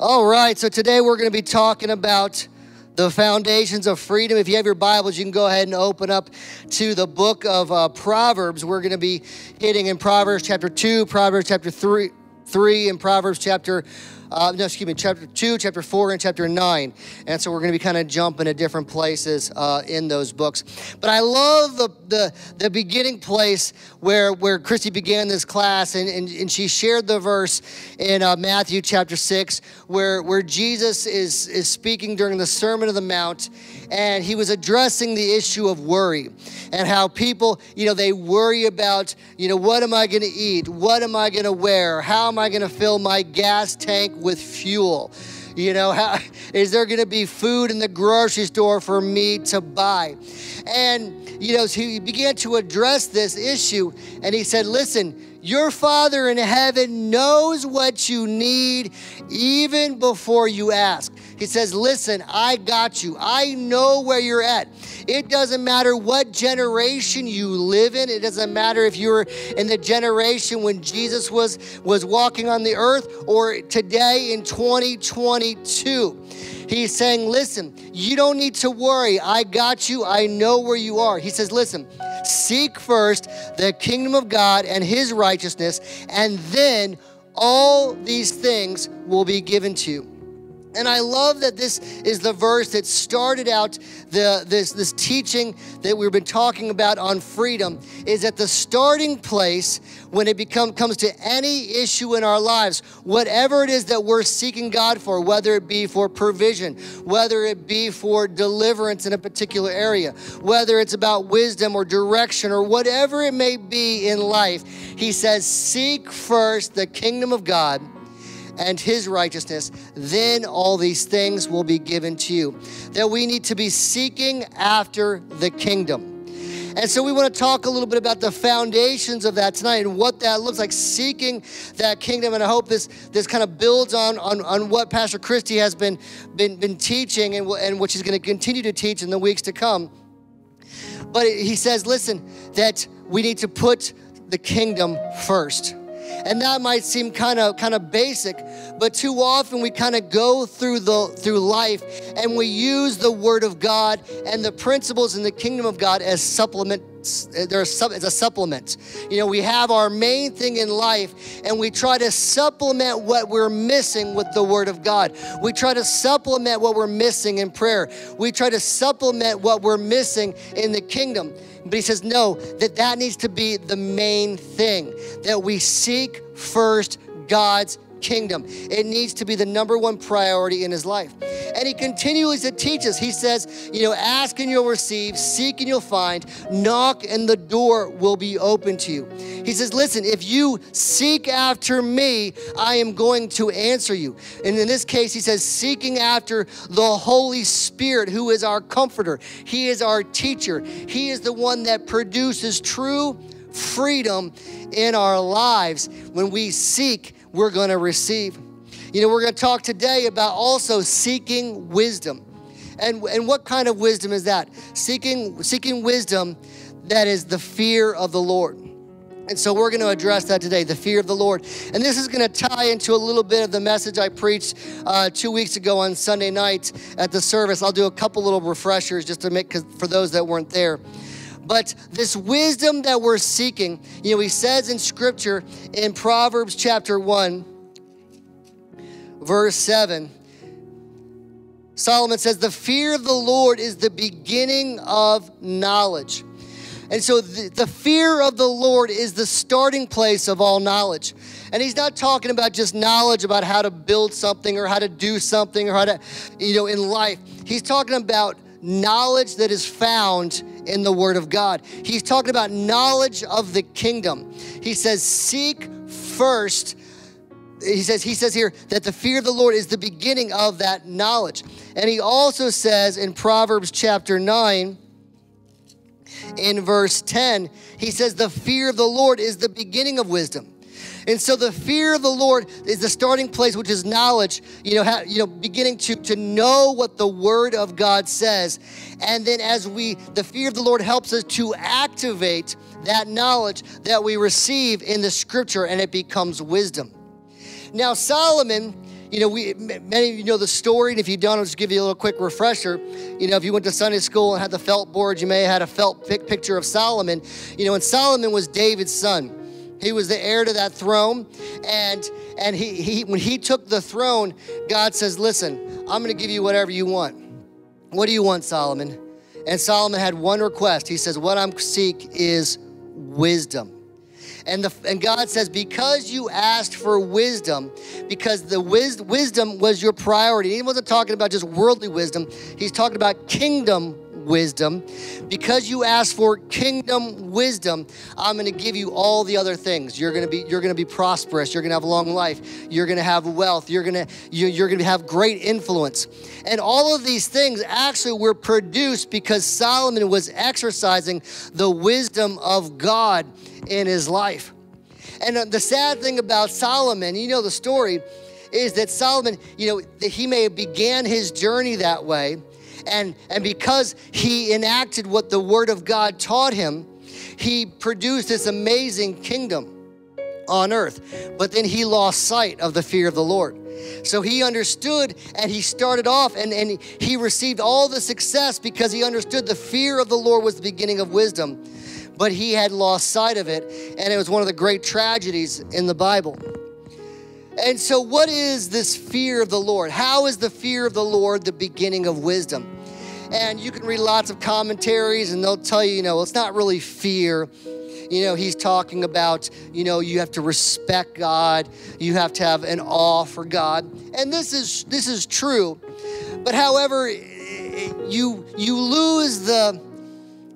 All right, so today we're going to be talking about the foundations of freedom. If you have your Bibles, you can go ahead and open up to the book of uh, Proverbs. We're going to be hitting in Proverbs chapter 2, Proverbs chapter 3, 3 and Proverbs chapter uh, no, excuse me, chapter 2, chapter 4, and chapter 9. And so we're going to be kind of jumping to different places uh, in those books. But I love the, the, the beginning place where, where Christy began this class, and, and, and she shared the verse in uh, Matthew chapter 6, where, where Jesus is, is speaking during the Sermon of the Mount, and he was addressing the issue of worry and how people, you know, they worry about, you know, what am I going to eat? What am I going to wear? How am I going to fill my gas tank with fuel? You know, how, is there going to be food in the grocery store for me to buy? And, you know, so he began to address this issue and he said, listen, your Father in heaven knows what you need even before you ask. He says, Listen, I got you. I know where you're at. It doesn't matter what generation you live in. It doesn't matter if you're in the generation when Jesus was, was walking on the earth or today in 2022. He's saying, Listen, you don't need to worry. I got you. I know where you are. He says, Listen, seek first the kingdom of God and his righteousness, and then all these things will be given to you. And I love that this is the verse that started out the, this, this teaching that we've been talking about on freedom is at the starting place when it become, comes to any issue in our lives, whatever it is that we're seeking God for, whether it be for provision, whether it be for deliverance in a particular area, whether it's about wisdom or direction or whatever it may be in life, he says, Seek first the kingdom of God and his righteousness, then all these things will be given to you. That we need to be seeking after the kingdom. And so we want to talk a little bit about the foundations of that tonight and what that looks like, seeking that kingdom. And I hope this this kind of builds on on, on what Pastor Christie has been been, been teaching and, and what she's going to continue to teach in the weeks to come. But he says, listen, that we need to put the kingdom first. And that might seem kind of kind of basic, but too often we kind of go through the through life and we use the word of God and the principles in the kingdom of God as supplements. There's it's a supplement. You know, we have our main thing in life and we try to supplement what we're missing with the word of God. We try to supplement what we're missing in prayer. We try to supplement what we're missing in the kingdom. But he says, no, that that needs to be the main thing, that we seek first God's kingdom. It needs to be the number one priority in his life. And he continues to teach us. He says, you know, ask and you'll receive, seek and you'll find, knock and the door will be open to you. He says, listen, if you seek after me, I am going to answer you. And in this case, he says, seeking after the Holy Spirit, who is our comforter. He is our teacher. He is the one that produces true freedom in our lives when we seek we're going to receive. You know, we're going to talk today about also seeking wisdom. And, and what kind of wisdom is that? Seeking, seeking wisdom that is the fear of the Lord. And so we're going to address that today, the fear of the Lord. And this is going to tie into a little bit of the message I preached uh, two weeks ago on Sunday night at the service. I'll do a couple little refreshers just to make for those that weren't there. But this wisdom that we're seeking, you know, he says in scripture in Proverbs chapter 1, verse 7, Solomon says, The fear of the Lord is the beginning of knowledge. And so the, the, fear of the Lord is the starting place of all knowledge. And he's not talking about just knowledge about how to build something or how to do something or how to, you know, in life. He's talking about knowledge that is found in the Word of God. He's talking about knowledge of the kingdom. He says, Seek first. He says, he says here that the fear of the Lord is the beginning of that knowledge. And he also says in Proverbs chapter 9, in verse 10, he says, The fear of the Lord is the beginning of wisdom. And so the fear of the Lord is the starting place, which is knowledge, you know, how, you know, beginning to, to know what the word of God says. And then as we, the fear of the Lord helps us to activate that knowledge that we receive in the scripture and it becomes wisdom. Now, Solomon, you know, we many of you know the story, and if you don't, I'll just give you a little quick refresher. You know, if you went to Sunday school and had the felt board, you may have had a felt picture of Solomon. You know, and Solomon was David's son. He was the heir to that throne, and and he, he when he took the throne, God says, "Listen, I'm going to give you whatever you want. What do you want, Solomon?" And Solomon had one request. He says, "What I'm seek is wisdom." And, the, and God says, because you asked for wisdom, because the wis- wisdom was your priority. He wasn't talking about just worldly wisdom, he's talking about kingdom wisdom. Because you asked for kingdom wisdom, I'm going to give you all the other things. You're going to be you're going to be prosperous. You're going to have a long life. You're going to have wealth. You're going to you're going to have great influence. And all of these things actually were produced because Solomon was exercising the wisdom of God in his life. And uh, the sad thing about Solomon, you know the story, is that Solomon, you know, he may have began his journey that way, and, and because he enacted what the Word of God taught him, he produced this amazing kingdom on earth. But then he lost sight of the fear of the Lord. So he understood and he started off and, and he received all the success because he understood the fear of the Lord was the beginning of wisdom. But he had lost sight of it, and it was one of the great tragedies in the Bible. And so, what is this fear of the Lord? How is the fear of the Lord the beginning of wisdom? And you can read lots of commentaries, and they'll tell you, you know, it's not really fear. You know, he's talking about, you know, you have to respect God, you have to have an awe for God. And this is this is true. But however, you you lose the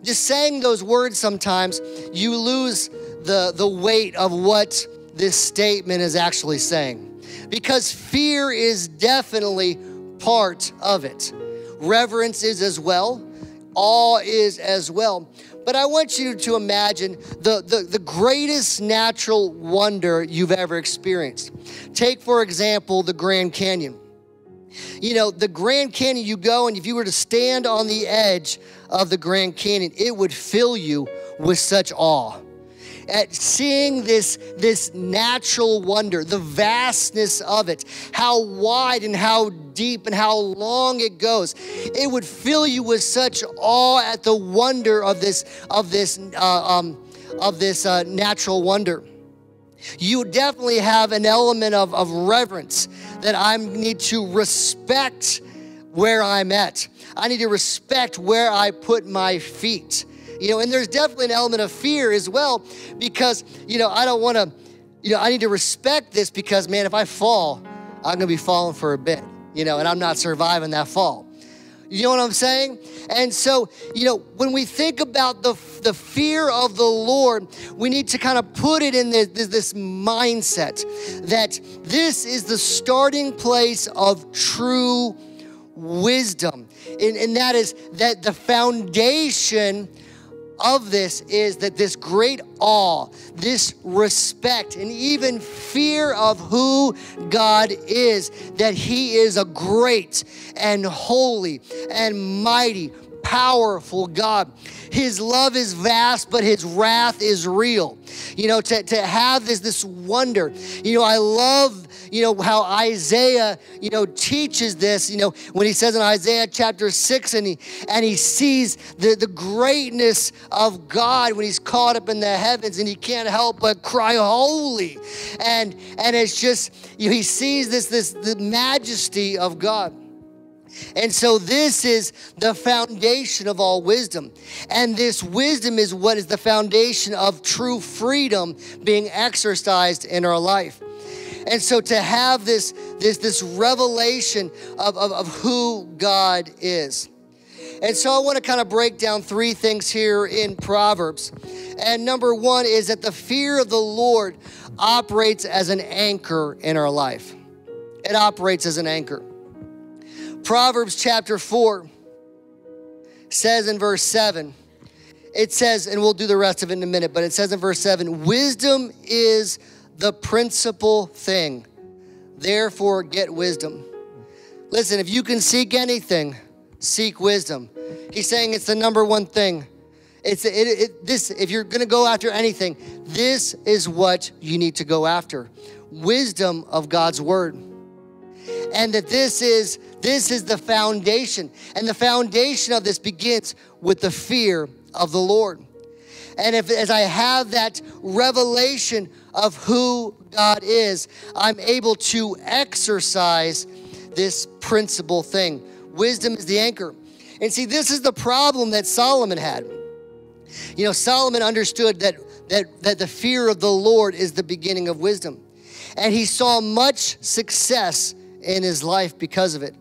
just saying those words sometimes, you lose the the weight of what this statement is actually saying. Because fear is definitely part of it. Reverence is as well, awe is as well. But I want you to imagine the, the, the, greatest natural wonder you've ever experienced. Take, for example, the Grand Canyon. You know, the Grand Canyon, you go, and if you were to stand on the edge of the Grand Canyon, it would fill you with such awe at seeing this, this natural wonder, the vastness of it, how wide and how deep and how long it goes. It would fill you with such awe at the wonder of this, of this, uh, um, of this uh, natural wonder. You definitely have an element of, of reverence that I need to respect where I'm at. I need to respect where I put my feet. You know, and there's definitely an element of fear as well because, you know, I don't want to, you know, I need to respect this because, man, if I fall, I'm going to be falling for a bit, you know, and I'm not surviving that fall. You know what I'm saying? And so, you know, when we think about the, the fear of the Lord, we need to kind of put it in this, this mindset that this is the starting place of true wisdom. And, and that is that the foundation of this is that this great awe, this respect, and even fear of who God is, that He is a great and holy and mighty, powerful God. His love is vast, but his wrath is real. You know, to, to have this, this wonder. You know, I love you know, how Isaiah, you know, teaches this, you know, when he says in Isaiah chapter 6 and he and he sees the, the greatness of God when he's caught up in the heavens and he can't help but cry holy. And and it's just you know, he sees this this the majesty of God. And so, this is the foundation of all wisdom. And this wisdom is what is the foundation of true freedom being exercised in our life. And so to have this, this, this revelation of, of, of who God is. And so I want to kind of break down three things here in Proverbs. And number one is that the fear of the Lord operates as an anchor in our life. It operates as an anchor. Proverbs chapter 4 says in verse 7, it says, and we'll do the rest of it in a minute, but it says in verse 7 wisdom is the principal thing. Therefore, get wisdom. Listen, if you can seek anything, seek wisdom. He's saying it's the number one thing. It's it, it, this. If you're going to go after anything, this is what you need to go after: wisdom of God's word. and that this is this is the foundation. And the foundation of this begins with the fear of the Lord. And if as I have that revelation of who God is, I'm able to exercise this principal thing. Wisdom is the anchor. And see, this is the problem that Solomon had. You know, Solomon understood that, that, that the fear of the Lord is the beginning of wisdom. And he saw much success in his life because of it.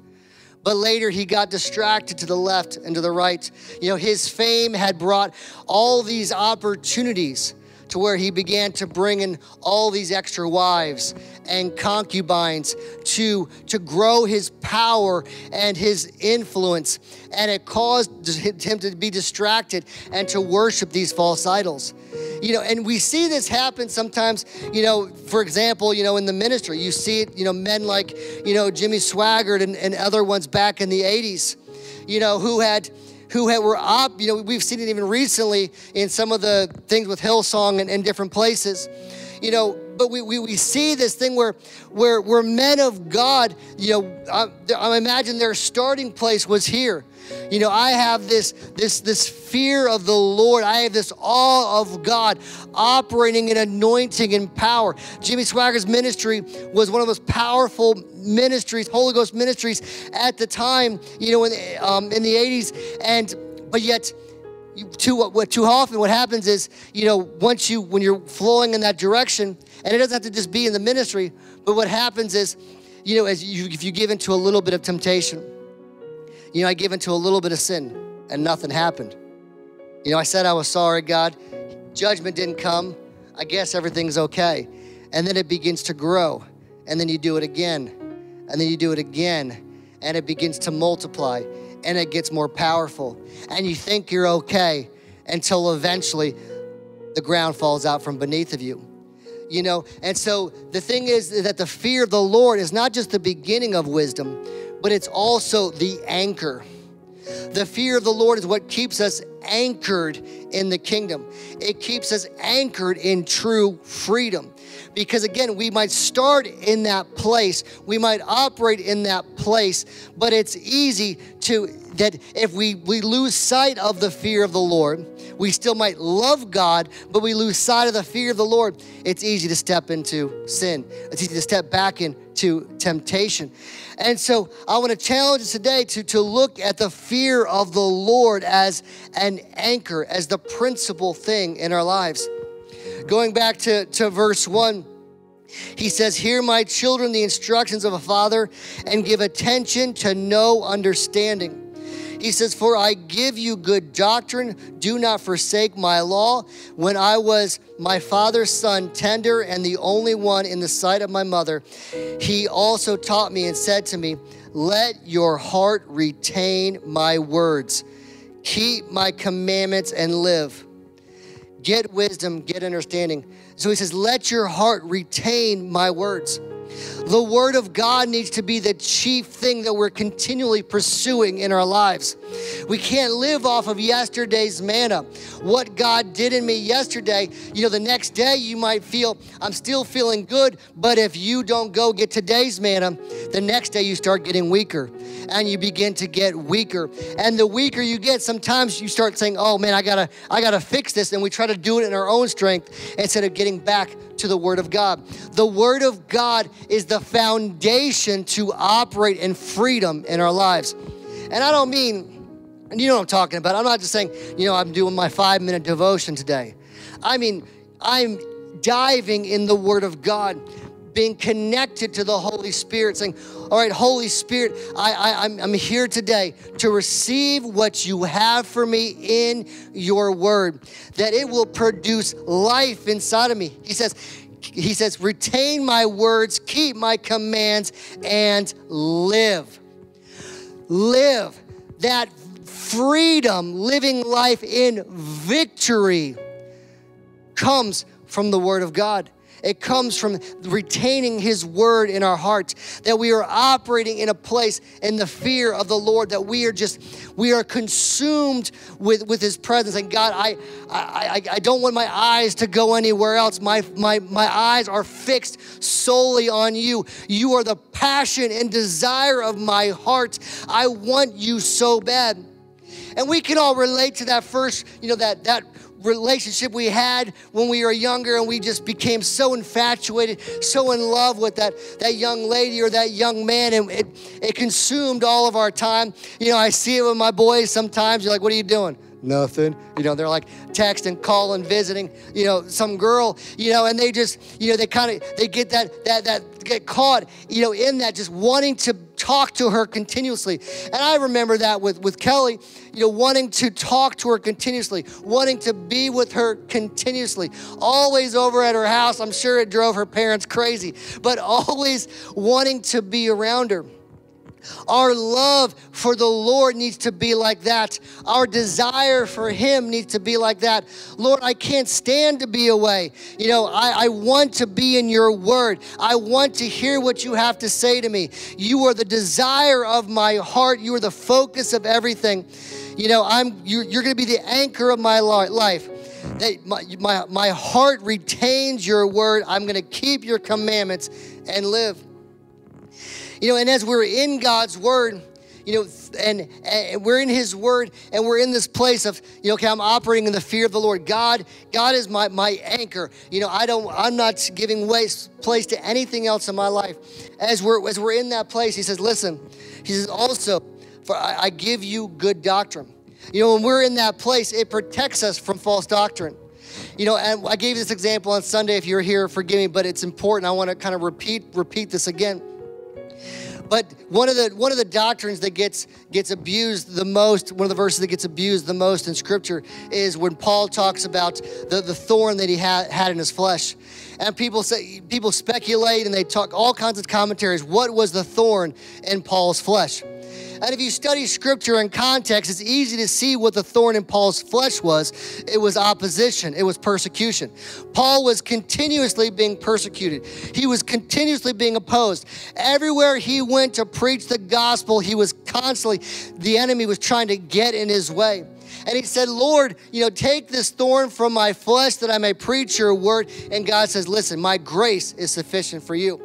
But later he got distracted to the left and to the right. You know, his fame had brought all these opportunities to where he began to bring in all these extra wives and concubines to, to grow his power and his influence. And it caused him to be distracted and to worship these false idols. You know, and we see this happen sometimes, you know, for example, you know, in the ministry, you see it, you know, men like, you know, Jimmy Swaggart and, and other ones back in the 80s, you know, who had who had, were up, you know, we've seen it even recently in some of the things with Hillsong and, and different places. You know, but we, we, we see this thing where, where, where men of God, you know, I, I imagine their starting place was here. You know, I have this this this fear of the Lord. I have this awe of God operating in anointing and power. Jimmy Swaggart's ministry was one of the most powerful ministries, Holy Ghost ministries at the time, you know, in, um, in the 80s. And, but yet, too, what, too often what happens is, you know, once you, when you're flowing in that direction, and it doesn't have to just be in the ministry, but what happens is, you know, as you, if you give into a little bit of temptation, you know, I give into a little bit of sin and nothing happened. You know, I said I was sorry, God. Judgment didn't come. I guess everything's okay. And then it begins to grow. And then you do it again and then you do it again, and it begins to multiply and it gets more powerful. And you think you're okay until eventually the ground falls out from beneath of you. You know, and so the thing is that the fear of the Lord is not just the beginning of wisdom, but it's also the anchor. The fear of the Lord is what keeps us anchored in the kingdom. It keeps us anchored in true freedom because again, we might start in that place, we might operate in that place, but it's easy to that if we, we lose sight of the fear of the Lord, we still might love God, but we lose sight of the fear of the Lord, it's easy to step into sin. It's easy to step back into temptation. And so I want to challenge us today to, to look at the fear of the Lord as an anchor, as the principal thing in our lives. Going back to, to verse 1, he says, Hear, my children, the instructions of a father, and give attention to no understanding. He says, For I give you good doctrine. Do not forsake my law. When I was my father's son, tender and the only one in the sight of my mother, he also taught me and said to me, Let your heart retain my words, keep my commandments and live. Get wisdom, get understanding. So he says, Let your heart retain my words. The Word of God needs to be the chief thing that we're continually pursuing in our lives. We can't live off of yesterday's manna. What God did in me yesterday, you know, the next day you might feel, I'm still feeling good, but if you don't go get today's manna, the next day you start getting weaker and you begin to get weaker. And the weaker you get, sometimes you start saying, oh man, I gotta, I gotta fix this. And we try to do it in our own strength instead of getting back to the Word of God. The Word of God is the foundation to operate in freedom in our lives. And I don't mean, you know what I'm talking about. I'm not just saying, you know, I'm doing my five minute devotion today. I mean, I'm diving in the Word of God, being connected to the Holy Spirit, saying, All right, Holy Spirit, I, I, I'm, I'm here today to receive what you have for me in your Word, that it will produce life inside of me. He says, he says, retain my words, keep my commands, and live. Live that freedom, living life in victory comes from the Word of God. It comes from retaining His word in our hearts, that we are operating in a place in the fear of the Lord, that we are just, we are consumed with, with His presence. And God, I, I, I don't want my eyes to go anywhere else. My, my, my eyes are fixed solely on you. You are the passion and desire of my heart. I want you so bad. And we can all relate to that first, you know, that that relationship we had when we were younger and we just became so infatuated, so in love with that, that young lady or that young man, and it, it consumed all of our time. You know, I see it with my boys sometimes. You're like, what are you doing? Nothing. You know, they're like texting, calling, visiting, you know, some girl, you know, and they just, you know, they kind of they get that that that get caught, you know, in that just wanting to talk to her continuously. And I remember that with with Kelly, you know, wanting to talk to her continuously, wanting to be with her continuously. Always over at her house. I'm sure it drove her parents crazy, but always wanting to be around her. Our love for the Lord needs to be like that. Our desire for Him needs to be like that. Lord, I can't stand to be away. You know, I, I want to be in your word. I want to hear what you have to say to me. You are the desire of my heart. You are the focus of everything. You know, I'm you're, you're going to be the anchor of my life. That my, my, my heart retains your word. I'm going to keep your commandments and live. You know, and as we're in God's word, you know, and, and, we're in His Word, and we're in this place of, you know, okay, I'm operating in the fear of the Lord. God, God is my my anchor. You know, I don't, I'm not giving waste place to anything else in my life. As we're as we're in that place, He says, listen. He says also, for I, I give you good doctrine. You know, when we're in that place, it protects us from false doctrine. You know, and I gave this example on Sunday. If you're here, forgive me, but it's important. I want to kind of repeat repeat this again. But one of the one of the doctrines that gets gets abused the most, one of the verses that gets abused the most in Scripture is when Paul talks about the, the thorn that he had, had in his flesh. And people say people speculate and they talk all kinds of commentaries. What was the thorn in Paul's flesh? And if you study scripture in context, it's easy to see what the thorn in Paul's flesh was. It was opposition, it was persecution. Paul was continuously being persecuted, he was continuously being opposed. Everywhere he went to preach the gospel, he was constantly, the enemy was trying to get in his way. And he said, Lord, you know, take this thorn from my flesh that I may preach your word. And God says, Listen, my grace is sufficient for you.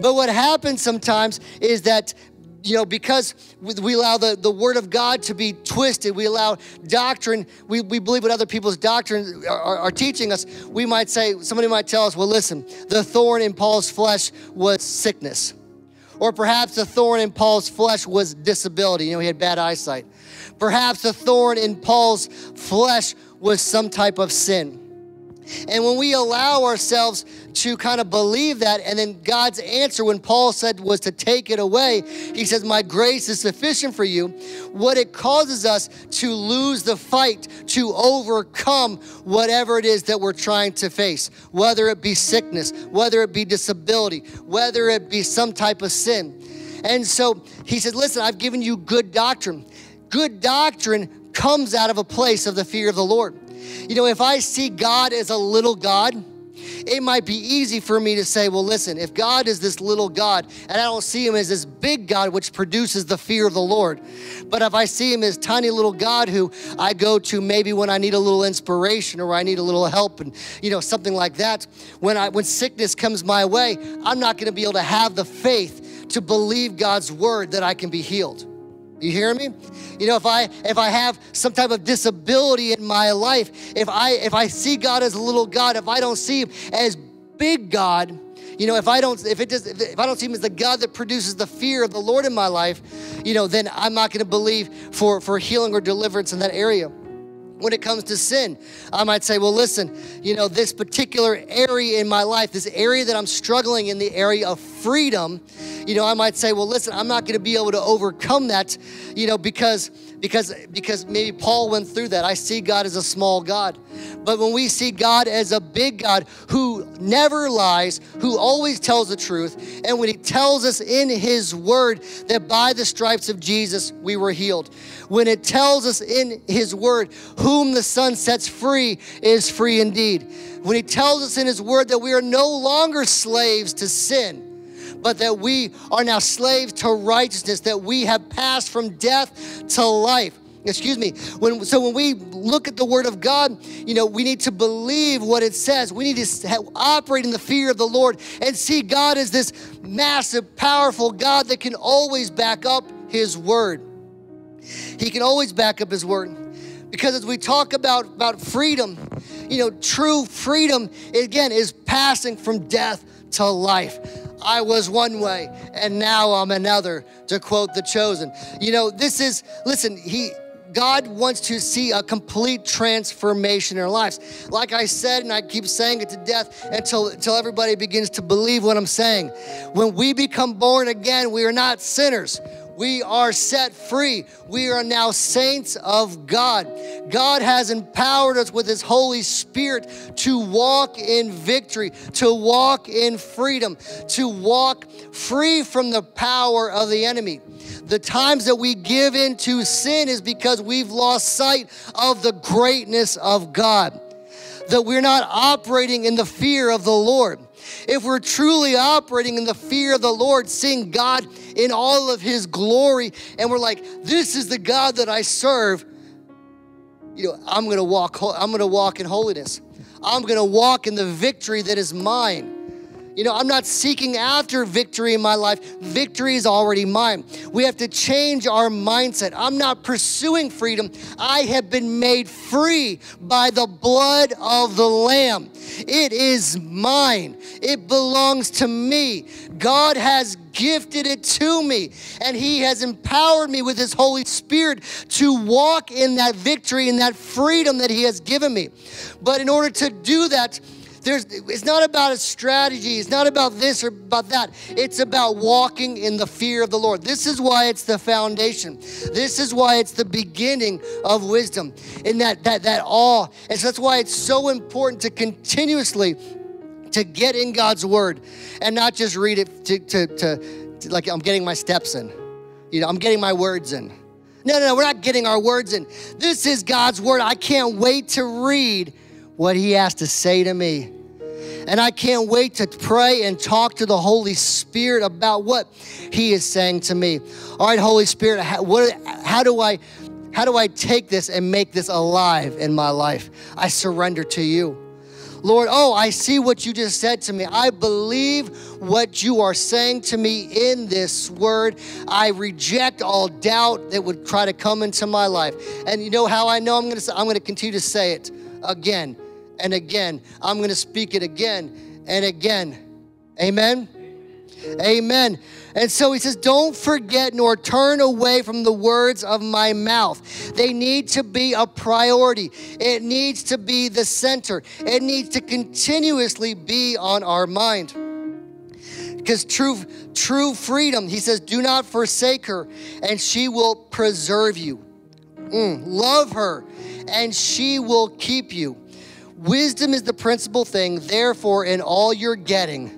But what happens sometimes is that you know, because we allow the, the word of God to be twisted, we allow doctrine, we, we believe what other people's doctrines are, are, are, teaching us, we might say, somebody might tell us, well, listen, the thorn in Paul's flesh was sickness. Or perhaps the thorn in Paul's flesh was disability. You know, he had bad eyesight. Perhaps the thorn in Paul's flesh was some type of sin. And when we allow ourselves to kind of believe that, and then God's answer when Paul said was to take it away, he says, My grace is sufficient for you. What it causes us to lose the fight, to overcome whatever it is that we're trying to face, whether it be sickness, whether it be disability, whether it be some type of sin. And so he said, Listen, I've given you good doctrine. Good doctrine comes out of a place of the fear of the Lord. You know, if I see God as a little God, it might be easy for me to say, well, listen, if God is this little God and I don't see him as this big God which produces the fear of the Lord, but if I see him as tiny little God who I go to maybe when I need a little inspiration or I need a little help and you know something like that, when I when sickness comes my way, I'm not going to be able to have the faith to believe God's word that I can be healed. You hear me? You know, if I if I have some type of disability in my life, if I if I see God as a little God, if I don't see him as big God, you know, if I don't if it does if I don't see him as the God that produces the fear of the Lord in my life, you know, then I'm not going to believe for for healing or deliverance in that area when it comes to sin. I might say, well, listen, you know, this particular area in my life, this area that I'm struggling in, the area of freedom, you know, I might say, well, listen, I'm not going to be able to overcome that, you know, because because because maybe Paul went through that. I see God as a small God. But when we see God as a big God who never lies, who always tells the truth, and when he tells us in his word that by the stripes of Jesus we were healed. When it tells us in his word whom the son sets free is free indeed. When he tells us in his word that we are no longer slaves to sin but that we are now slaves to righteousness, that we have passed from death to life. Excuse me. When, so when we look at the Word of God, you know, we need to believe what it says. We need to operate in the fear of the Lord and see God as this massive, powerful God that can always back up His Word. He can always back up His Word. Because as we talk about, about freedom, you know, true freedom, again, is passing from death to life. I was one way and now I'm another, to quote the chosen. You know, this is, listen, he, God wants to see a complete transformation in our lives. Like I said, and I keep saying it to death until, until everybody begins to believe what I'm saying. When we become born again, we are not sinners. We are set free. We are now saints of God. God has empowered us with His Holy Spirit to walk in victory, to walk in freedom, to walk free from the power of the enemy. The times that we give into sin is because we've lost sight of the greatness of God, that we're not operating in the fear of the Lord if we're truly operating in the fear of the Lord, seeing God in all of his glory, and we're like, this is the God that I serve, you know, I'm gonna walk, I'm gonna walk in holiness. I'm gonna walk in the victory that is mine. You know, I'm not seeking after victory in my life. Victory is already mine. We have to change our mindset. I'm not pursuing freedom. I have been made free by the blood of the Lamb. It is mine, it belongs to me. God has gifted it to me, and He has empowered me with His Holy Spirit to walk in that victory and that freedom that He has given me. But in order to do that, there's, it's not about a strategy. It's not about this or about that. It's about walking in the fear of the Lord. This is why it's the foundation. This is why it's the beginning of wisdom. In that that that awe. And so that's why it's so important to continuously to get in God's word and not just read it to, to, to, to like I'm getting my steps in. You know, I'm getting my words in. No, no, no, we're not getting our words in. This is God's word. I can't wait to read what He has to say to me. And I can't wait to pray and talk to the Holy Spirit about what He is saying to me. All right, Holy Spirit, how, what, how do I how do I take this and make this alive in my life? I surrender to you. Lord, oh, I see what you just said to me. I believe what you are saying to me in this word. I reject all doubt that would try to come into my life. And you know how I know I'm going to I'm going to continue to say it again and again. I'm going to speak it again and again. Amen. Amen. And so he says, Don't forget nor turn away from the words of my mouth. They need to be a priority, it needs to be the center, it needs to continuously be on our mind. Because true, true freedom, he says, do not forsake her, and she will preserve you. Mm, love her, and she will keep you. Wisdom is the principal thing, therefore, in all you're getting,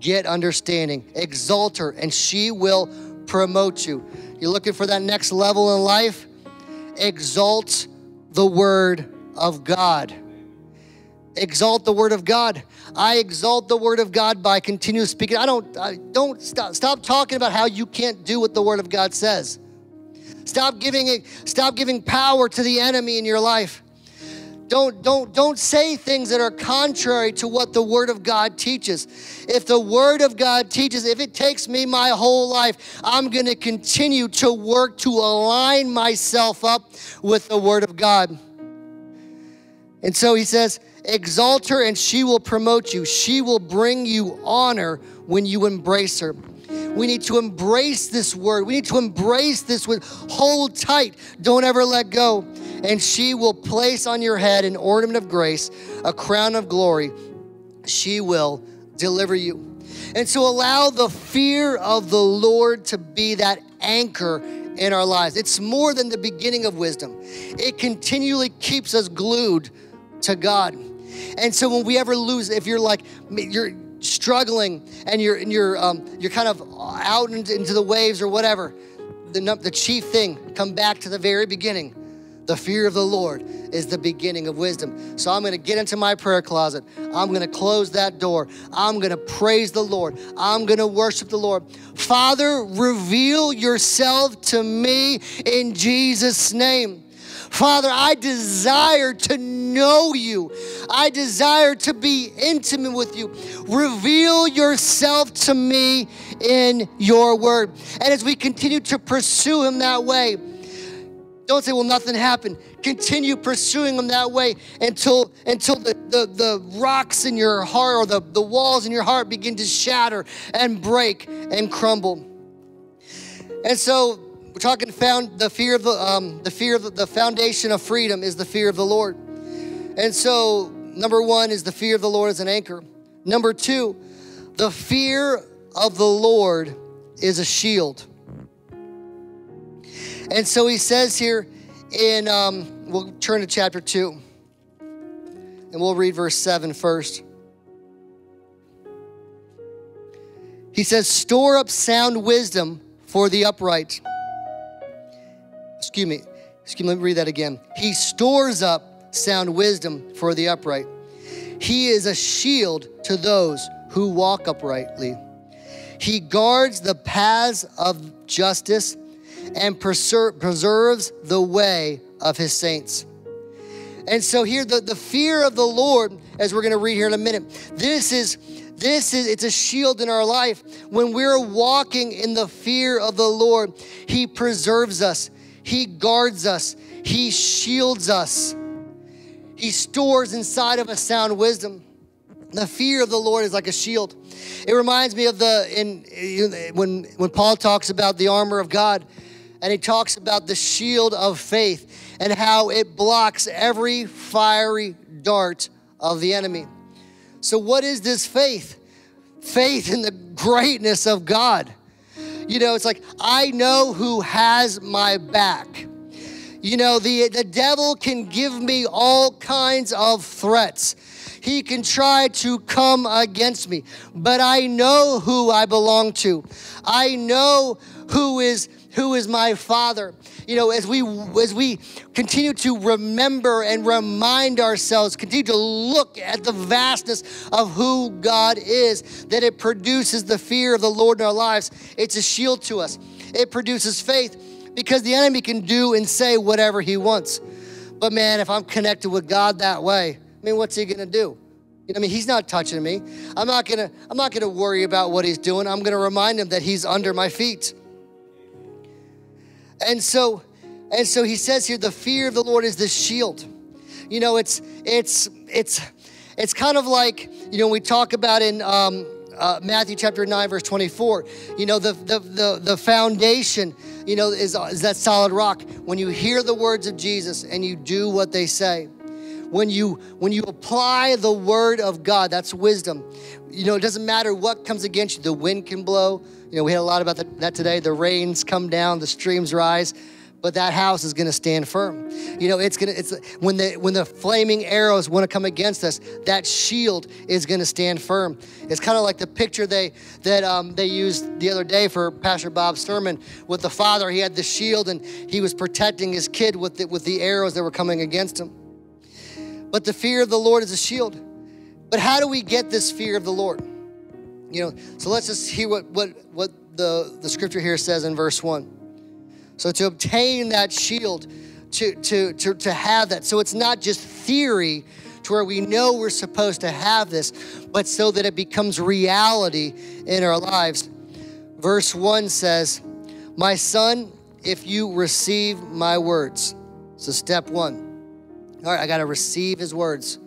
get understanding. Exalt her, and she will promote you. You're looking for that next level in life? Exalt the word of God. Exalt the word of God. I exalt the word of God by continuous speaking. I don't I don't stop stop talking about how you can't do what the word of God says. Stop giving stop giving power to the enemy in your life. Don't, don't, don't say things that are contrary to what the Word of God teaches. If the Word of God teaches, if it takes me my whole life, I'm going to continue to work to align myself up with the Word of God. And so he says, Exalt her and she will promote you. She will bring you honor when you embrace her. We need to embrace this word. We need to embrace this with hold tight. Don't ever let go and she will place on your head an ornament of grace, a crown of glory. She will deliver you. And so allow the fear of the Lord to be that anchor in our lives. It's more than the beginning of wisdom, it continually keeps us glued to God. And so when we ever lose, if you're like, you're struggling and you're, and you're, um, you're kind of out into the waves or whatever, the, the chief thing, come back to the very beginning the fear of the Lord is the beginning of wisdom. So I'm going to get into my prayer closet. I'm going to close that door. I'm going to praise the Lord. I'm going to worship the Lord. Father, reveal yourself to me in Jesus' name. Father, I desire to know you. I desire to be intimate with you. Reveal yourself to me in your word. And as we continue to pursue him that way, don't say, well, nothing happened. Continue pursuing them that way until, until the, the, the rocks in your heart or the, the walls in your heart begin to shatter and break and crumble. And so we're talking found the fear of the um, the fear of the, the foundation of freedom is the fear of the Lord. And so number one is the fear of the Lord as an anchor. Number two, the fear of the Lord is a shield. And so he says here in, um, we'll turn to chapter 2, and we'll read verse 7 first. He says, Store up sound wisdom for the upright. Excuse me. Excuse me, let me read that again. He stores up sound wisdom for the upright. He is a shield to those who walk uprightly. He guards the paths of justice and preserves the way of his saints. And so here the, the fear of the Lord, as we're gonna read here in a minute, this is this is it's a shield in our life. When we're walking in the fear of the Lord, He preserves us, He guards us, He shields us, He stores inside of us sound wisdom. The fear of the Lord is like a shield. It reminds me of the in when when Paul talks about the armor of God and he talks about the shield of faith and how it blocks every fiery dart of the enemy. So, what is this faith? Faith in the greatness of God. You know, it's like, I know who has my back. You know, the, the devil can give me all kinds of threats. He can try to come against me, but I know who I belong to. I know who is who is my father you know as we as we continue to remember and remind ourselves continue to look at the vastness of who god is that it produces the fear of the lord in our lives it's a shield to us it produces faith because the enemy can do and say whatever he wants but man if i'm connected with god that way i mean what's he gonna do You know, I mean, he's not touching me. I'm not gonna, I'm not gonna worry about what he's doing. I'm gonna remind him that he's under my feet. And so, and so he says here, the fear of the Lord is this shield. You know, it's it's it's it's kind of like you know we talk about in um, uh, Matthew chapter nine verse twenty four. You know, the the the, the foundation. You know, is, is that solid rock. When you hear the words of Jesus and you do what they say, when you when you apply the word of God, that's wisdom. You know, it doesn't matter what comes against you. The wind can blow, you know, we had a lot about that today. The rains come down, the streams rise, but that house is going to stand firm. You know, it's going to, it's when the, when the flaming arrows want to come against us, that shield is going to stand firm. It's kind of like the picture they, that um, they used the other day for Pastor Bob's sermon with the father. He had the shield and he was protecting his kid with the, with the arrows that were coming against him. But the fear of the Lord is a shield. But how do we get this fear of the Lord? You know, so let's just hear what, what, what the, the scripture here says in verse 1. So to obtain that shield, to, to, to, to have that. So it's not just theory to where we know we're supposed to have this, but so that it becomes reality in our lives. Verse 1 says, My son, if you receive my words. So step one. All right, I got to receive his words.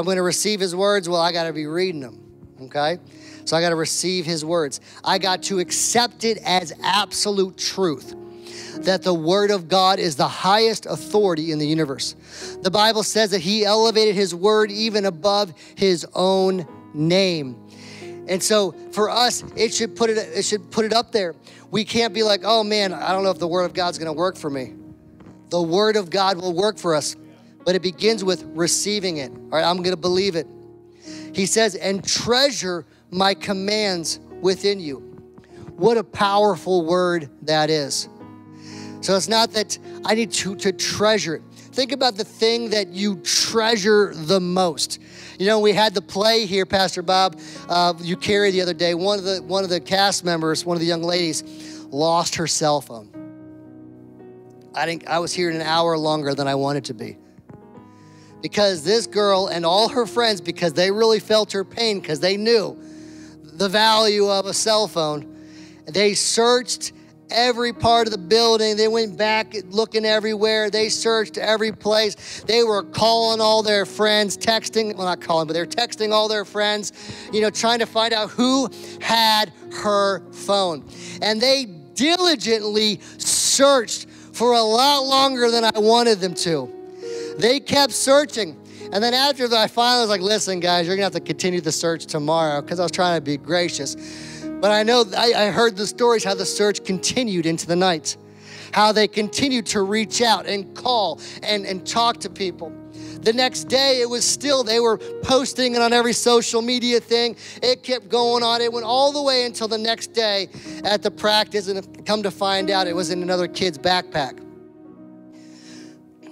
I'm going to receive his words, well, I got to be reading them. Okay? So I got to receive his words. I got to accept it as absolute truth that the Word of God is the highest authority in the universe. The Bible says that He elevated His Word even above His own name. And so for us, it should put it it should put it up there. We can't be like, "Oh man, I don't know if the word of God's to work for me." The word of God will work for us, but it begins with receiving it. All right, I'm going to believe it. He says, "And treasure my commands within you." What a powerful word that is. So it's not that I need to, to treasure it. Think about the thing that you treasure the most. You know, we had the play here, Pastor Bob, uh, you carried the other day. One of the one of the cast members, one of the young ladies, lost her cell phone. I think I was here an hour longer than I wanted to be. Because this girl and all her friends, because they really felt her pain, because they knew the value of a cell phone, they searched every part of the building. They went back looking everywhere. They searched every place. They were calling all their friends, texting, well, not calling, but they're texting all their friends, you know, trying to find out who had her phone. And they diligently searched for a lot longer than I wanted them to. They kept searching. And then after that, I finally was like, listen, guys, you're gonna have to continue the search tomorrow because I was trying to be gracious. But I know I, I heard the stories how the search continued into the night, how they continued to reach out and call and, and talk to people. The next day, it was still, they were posting it on every social media thing. It kept going on. It went all the way until the next day at the practice, and come to find out it was in another kid's backpack.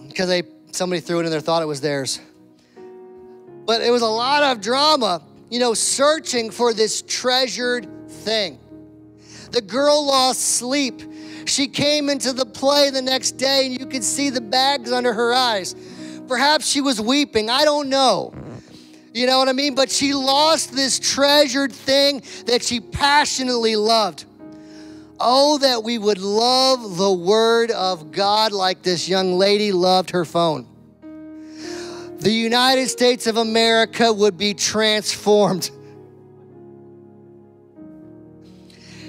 Because they somebody threw it in there, thought it was theirs. But it was a lot of drama, you know, searching for this treasured thing. The girl lost sleep. She came into the play the next day and you could see the bags under her eyes. Perhaps she was weeping. I don't know. You know what I mean? But she lost this treasured thing that she passionately loved. Oh, that we would love the Word of God like this young lady loved her phone. The United States of America would be transformed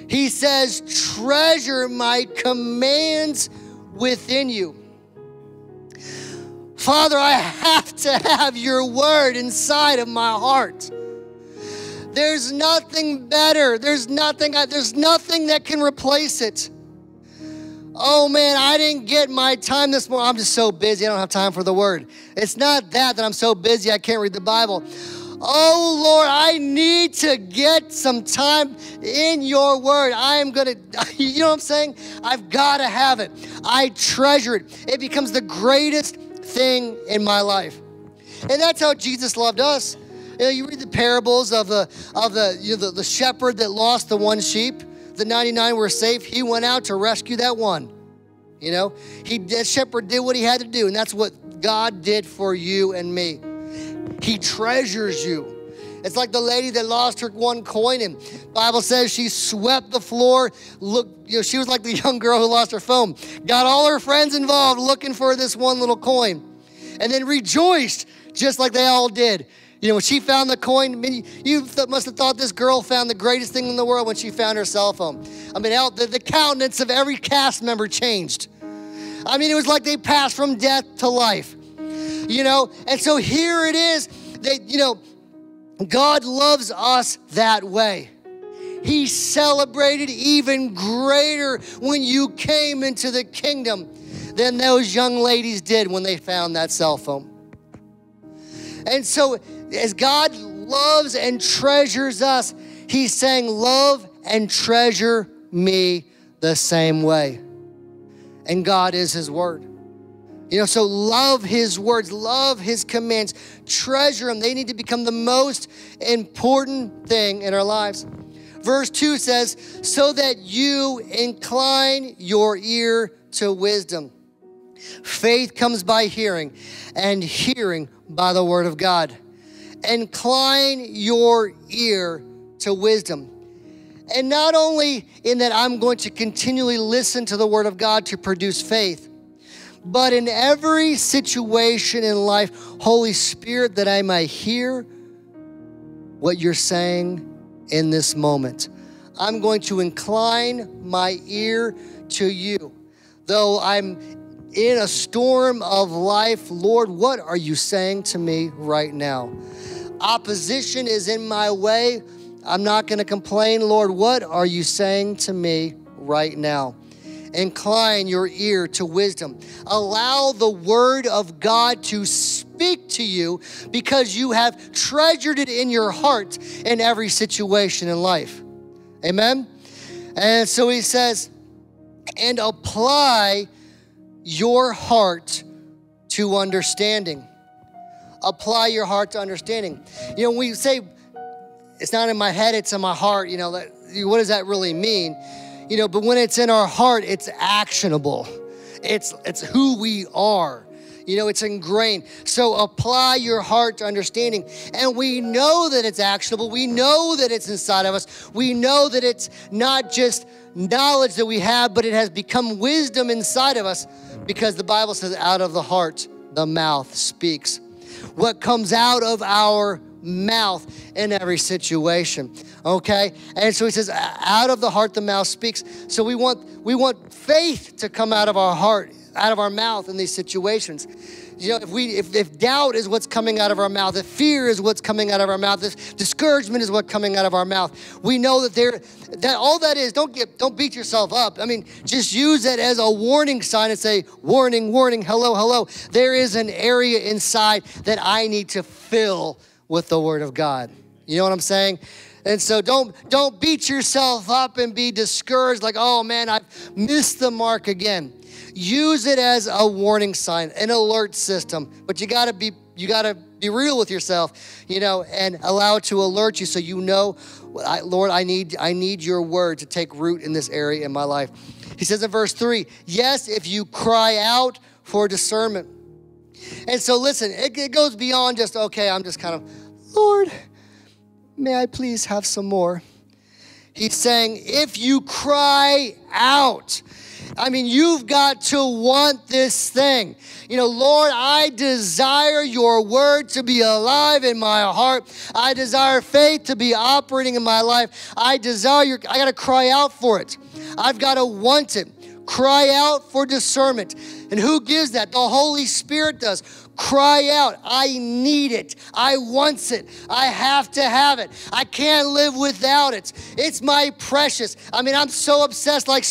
He says, Treasure my commands within you. Father, I have to have your word inside of my heart. There's nothing better. There's nothing, there's nothing that can replace it. Oh man, I didn't get my time this morning. I'm just so busy. I don't have time for the word. It's not that that I'm so busy I can't read the Bible. Oh Lord, I need to get some time in your word. I am going to, you know what I'm saying? I've got to have it. I treasure it. It becomes the greatest thing in my life. And that's how Jesus loved us. You, know, you read the parables of the of the, you know, the the shepherd that lost the one sheep. The 99 were safe. He went out to rescue that one. You know, he that shepherd did what he had to do, and that's what God did for you and me. He treasures you. It's like the lady that lost her one coin, and Bible says she swept the floor. Look, you know, she was like the young girl who lost her phone. Got all her friends involved looking for this one little coin, and then rejoiced just like they all did. You know, when she found the coin, I mean, you must have thought this girl found the greatest thing in the world when she found her cell phone. I mean, the, the countenance of every cast member changed. I mean, it was like they passed from death to life you know? And so here it is that, you know, God loves us that way. He celebrated even greater when you came into the kingdom than those young ladies did when they found that cell phone. And so, as God loves and treasures us, He's saying, Love and treasure me the same way. And God is His Word. You know, so love his words, love his commands, treasure them. They need to become the most important thing in our lives. Verse 2 says, so that you incline your ear to wisdom. Faith comes by hearing, and hearing by the word of God. Incline your ear to wisdom. And not only in that I'm going to continually listen to the word of God to produce faith, but in every situation in life, Holy Spirit, that I might hear what you're saying in this moment. I'm going to incline my ear to you. Though I'm in a storm of life, Lord, what are you saying to me right now? Opposition is in my way. I'm not going to complain. Lord, what are you saying to me right now? Incline your ear to wisdom. Allow the word of God to speak to you because you have treasured it in your heart in every situation in life. Amen? And so he says, and apply your heart to understanding. Apply your heart to understanding. You know, we say it's not in my head, it's in my heart, you know, what does that really mean? You know, but when it's in our heart, it's actionable. It's it's who we are. You know, it's ingrained. So apply your heart to understanding. And we know that it's actionable. We know that it's inside of us. We know that it's not just knowledge that we have, but it has become wisdom inside of us because the Bible says, out of the heart, the mouth speaks. What comes out of our mouth in every situation okay and so he says out of the heart the mouth speaks so we want we want faith to come out of our heart out of our mouth in these situations you know, if we if, if doubt is what's coming out of our mouth, if fear is what's coming out of our mouth, if discouragement is what's coming out of our mouth, we know that there that all that is, don't get don't beat yourself up. I mean, just use it as a warning sign and say, warning, warning, hello, hello. There is an area inside that I need to fill with the word of God. You know what I'm saying? And so don't don't beat yourself up and be discouraged like, "Oh man, I've missed the mark again." Use it as a warning sign, an alert system. But you got to be you got to be real with yourself, you know, and allow it to alert you so you know, Lord, I need I need your word to take root in this area in my life. He says in verse 3, "Yes, if you cry out for discernment." And so listen, it, it goes beyond just okay, I'm just kind of, "Lord, may I please have some more?" He's saying, "If you cry out, I mean, you've got to want this thing. You know, Lord, I desire your word to be alive in my heart. I desire faith to be operating in my life. I desire your, I got to cry out for it. I've got to want it. Cry out for discernment. And who gives that? The Holy Spirit does. Cry out, I need it. I want it. I have to have it. I can't live without it. It's my precious. I mean, I'm so obsessed, like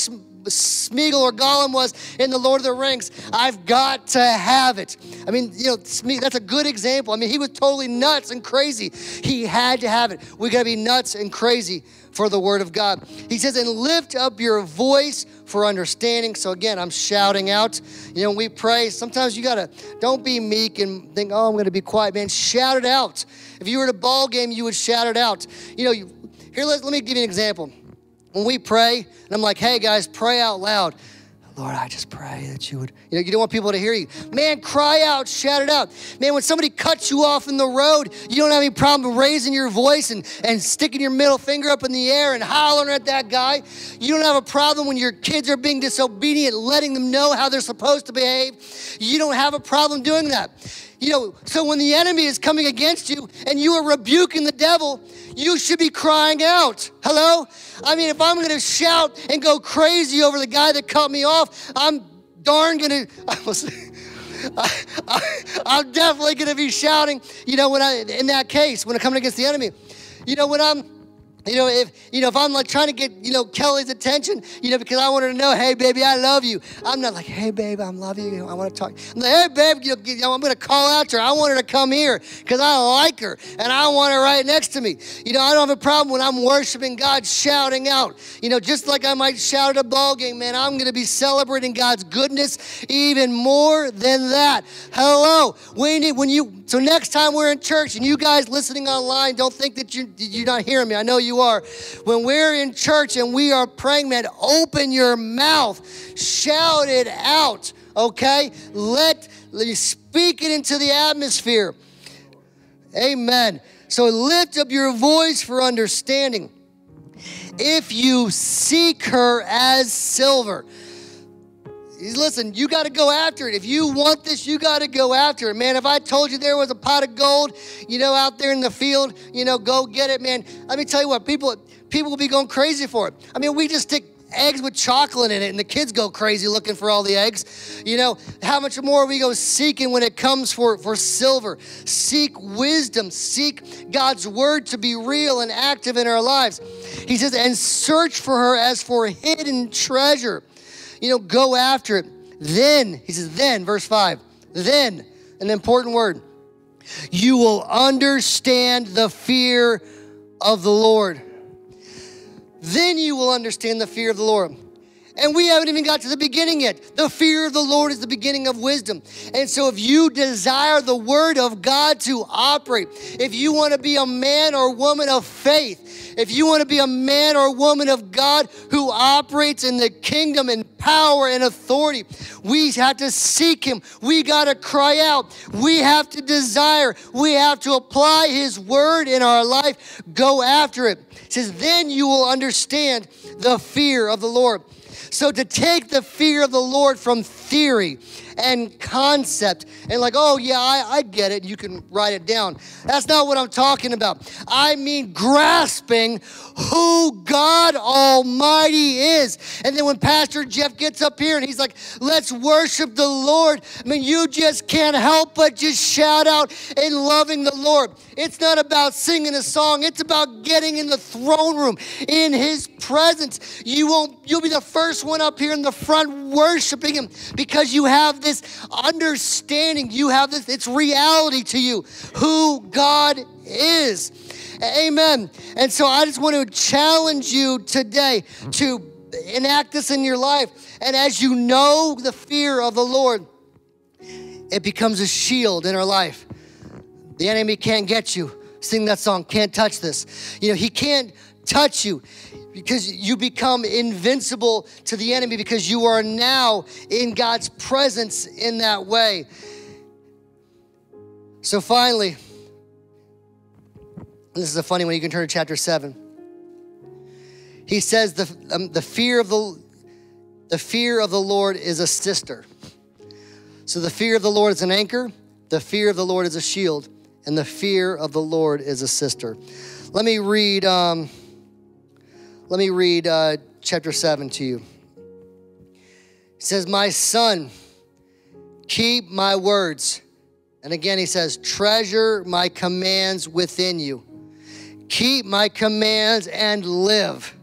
Smeagol or Gollum was in The Lord of the Rings. I've got to have it. I mean, you know, that's a good example. I mean, he was totally nuts and crazy. He had to have it. We got to be nuts and crazy for the word of God. He says, and lift up your voice for understanding. So again, I'm shouting out. You know, we pray. Sometimes you gotta don't be meek and think, oh, I'm gonna be quiet, man. Shout it out. If you were at a ball game, you would shout it out. You know, you, here, let, let me give you an example. When we pray, and I'm like, hey guys, pray out loud. Lord, I just pray that you would, you know, you don't want people to hear you. Man, cry out, shout it out. Man, when somebody cuts you off in the road, you don't have any problem raising your voice and, and sticking your middle finger up in the air and hollering at that guy. You don't have a problem when your kids are being disobedient, letting them know how they're supposed to behave. You don't have a problem doing that. You know, so when the enemy is coming against you and you are rebuking the devil, you should be crying out. Hello? I mean, if I'm going to shout and go crazy over the guy that cut me off, I'm darn going to. I'm definitely going to be shouting, you know, when I, in that case, when I'm coming against the enemy. You know, when I'm you know, if you know, if I'm like trying to get, you know, Kelly's attention, you know, because I want her to know, hey baby, I love you. I'm not like, hey babe, I'm love you. I want to talk. I'm like, hey babe, you know, I'm gonna call out to her. I want her to come here because I like her and I want her right next to me. You know, I don't have a problem when I'm worshiping God, shouting out. You know, just like I might shout at a ball game, man, I'm gonna be celebrating God's goodness even more than that. Hello, we need when you. So next time we're in church and you guys listening online, don't think that you you're not hearing me. I know you are. When we're in church and we are praying, man, open your mouth, shout it out, okay? Let, let speak it into the atmosphere. Amen. So lift up your voice for understanding. If you seek her as silver, listen, you got to go after it. If you want this, you got to go after it, man. If I told you there was a pot of gold, you know, out there in the field, you know, go get it, man. Let me tell you what, people people will be going crazy for it. I mean, we just stick eggs with chocolate in it, and the kids go crazy looking for all the eggs. You know, how much more we go seeking when it comes for, for silver. Seek wisdom, seek God's word to be real and active in our lives. He says, and search for her as for hidden treasure. You know, go after it. Then, he says, then, verse 5, then, an important word, you will understand the fear of the Lord. Then you will understand the fear of the Lord. And we haven't even got to the beginning yet. The fear of the Lord is the beginning of wisdom. And so, if you desire the word of God to operate, if you want to be a man or woman of faith, if you want to be a man or woman of God who operates in the kingdom in power and authority, we have to seek Him. We got to cry out. We have to desire. We have to apply His word in our life. Go after it. It says, Then you will understand the fear of the Lord. So to take the fear of the Lord from theory and concept and like, oh yeah, I, I get it, you can write it down. That's not what I'm talking about. I mean grasping who God Almighty is. And then when Pastor Jeff gets up here and he's like, let's worship the Lord, I mean, you just can't help but just shout out in loving the Lord. It's not about singing a song, it's about getting in the throne room in his presence. You won't, you'll be the first one up here in the front worshiping him because you have this understanding. You have this, it's reality to you who God is. Amen. And so I just want to challenge you today to enact this in your life. And as you know the fear of the Lord, it becomes a shield in our life. The enemy can't get you. Sing that song, can't touch this. You know, he can't touch you because you become invincible to the enemy because you are now in God's presence in that way. So finally, this is a funny one. You can turn to chapter 7. He says the, um, the fear of the the fear of the Lord is a sister. So the fear of the Lord is an anchor, the fear of the Lord is a shield, and the fear of the Lord is a sister. Let me read. Um, let me read uh, chapter 7 to you. He says, My son, keep my words. And again, he says, Treasure my commands within you. Keep my commands and live.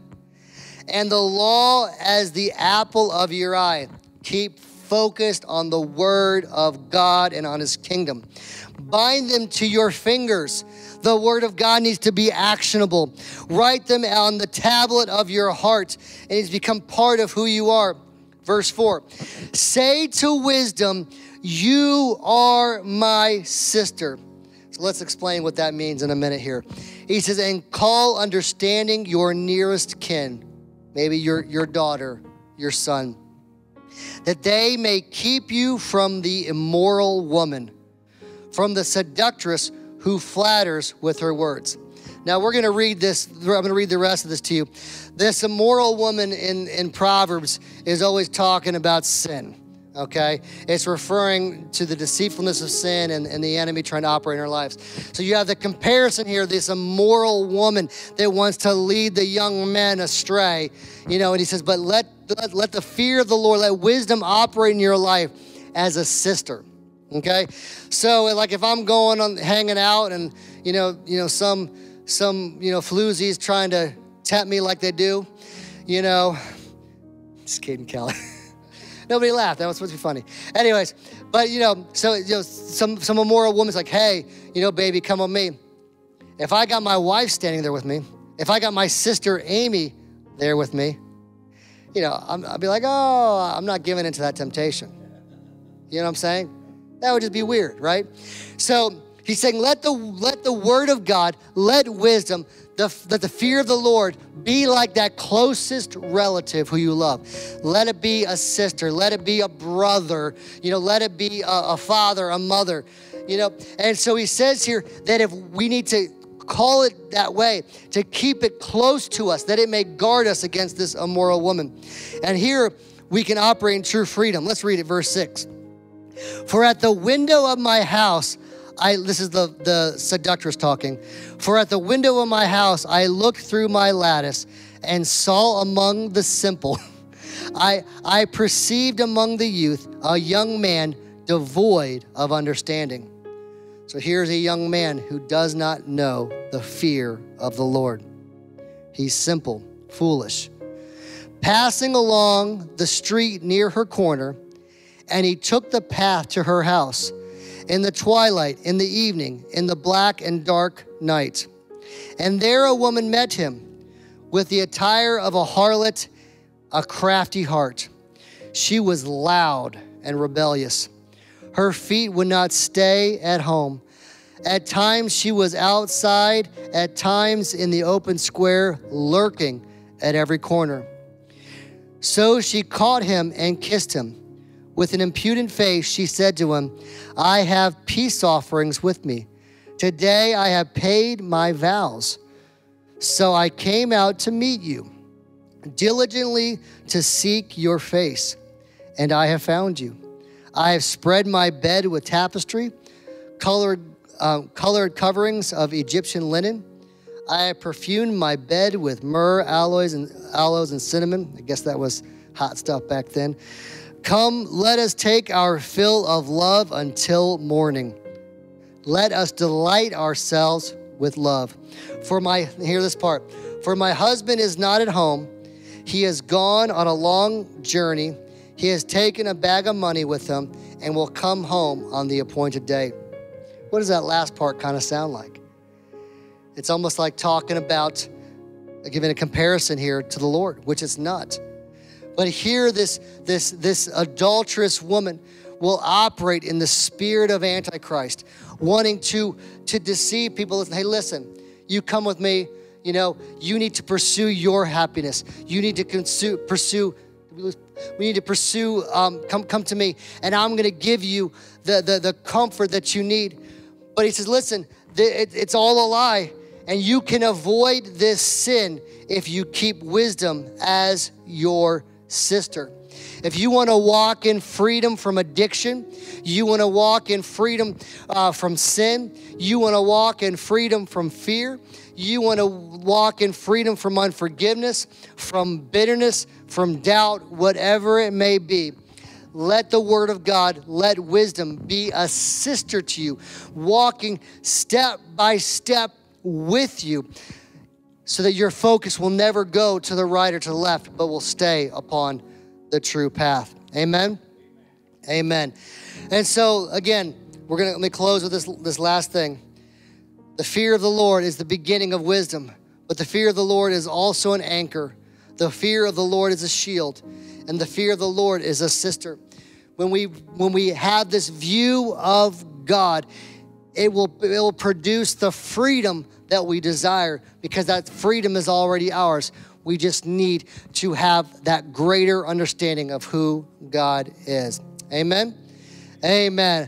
And the law as the apple of your eye. Keep focused on the word of God and on his kingdom. Bind them to your fingers the word of God needs to be actionable. Write them on the tablet of your heart, and it's become part of who you are. Verse 4 Say to wisdom, You are my sister. So let's explain what that means in a minute here. He says, And call understanding your nearest kin, maybe your, your daughter, your son, that they may keep you from the immoral woman, from the seductress who flatters with her words. Now we're going to read this. I'm going to read the rest of this to you. This immoral woman in, in Proverbs is always talking about sin. Okay? It's referring to the deceitfulness of sin and, and the enemy trying to operate in our lives. So you have the comparison here, this immoral woman that wants to lead the young men astray. You know, and he says, but let, let, let the fear of the Lord, let wisdom operate in your life as a sister. Okay, so like if I'm going on hanging out and you know you know some some you know floozies trying to tap me like they do, you know, just kidding, Kelly. Nobody laughed. That was supposed to be funny. Anyways, but you know, so you know, some some immoral woman's like, hey, you know, baby, come on me. If I got my wife standing there with me, if I got my sister Amy there with me, you know, i will be like, oh, I'm not giving into that temptation. You know what I'm saying? That would just be weird, right? So he's saying, let the let the word of God, let wisdom, the, let the fear of the Lord be like that closest relative who you love. Let it be a sister, let it be a brother, you know, let it be a, a father, a mother, you know. And so he says here that if we need to call it that way, to keep it close to us, that it may guard us against this immoral woman. And here we can operate in true freedom. Let's read it, verse 6. For at the window of my house, I, this is the, the seductress talking. For at the window of my house, I looked through my lattice and saw among the simple. I, I perceived among the youth a young man devoid of understanding. So here's a young man who does not know the fear of the Lord. He's simple, foolish. Passing along the street near her corner, and he took the path to her house in the twilight, in the evening, in the black and dark night. And there a woman met him with the attire of a harlot, a crafty heart. She was loud and rebellious. Her feet would not stay at home. At times she was outside, at times in the open square, lurking at every corner. So she caught him and kissed him. With an impudent face, she said to him, I have peace offerings with me. Today I have paid my vows. So I came out to meet you, diligently to seek your face, and I have found you. I have spread my bed with tapestry, colored, uh, colored coverings of Egyptian linen. I have perfumed my bed with myrrh, aloes, and aloes and cinnamon. I guess that was hot stuff back then. Come, let us take our fill of love until morning. Let us delight ourselves with love. For my, hear this part, for my husband is not at home. He has gone on a long journey. He has taken a bag of money with him and will come home on the appointed day. What does that last part kind of sound like? It's almost like talking about, giving a comparison here to the Lord, which it's not. But here, this, this, this adulterous woman will operate in the spirit of Antichrist, wanting to, to deceive people. Hey, listen, you come with me. You know, you need to pursue your happiness. You need to pursue, pursue we need to pursue, um, come, come to me, and I'm going to give you the, the, the comfort that you need. But he says, listen, it, it's all a lie, and you can avoid this sin if you keep wisdom as your sister. If you want to walk in freedom from addiction, you want to walk in freedom uh, from sin, you want to walk in freedom from fear, you want to walk in freedom from unforgiveness, from bitterness, from doubt, whatever it may be. Let the word of God, let wisdom be a sister to you, walking step by step with you so that your focus will never go to the right or to the left, but will stay upon the true path. Amen. Amen. And so again, we're gonna let me close with this this last thing. The fear of the Lord is the beginning of wisdom, but the fear of the Lord is also an anchor. The fear of the Lord is a shield, and the fear of the Lord is a sister. When we when we have this view of God, it will it will produce the freedom that we desire because that freedom is already ours. We just need to have that greater understanding of who God is. Amen. Amen.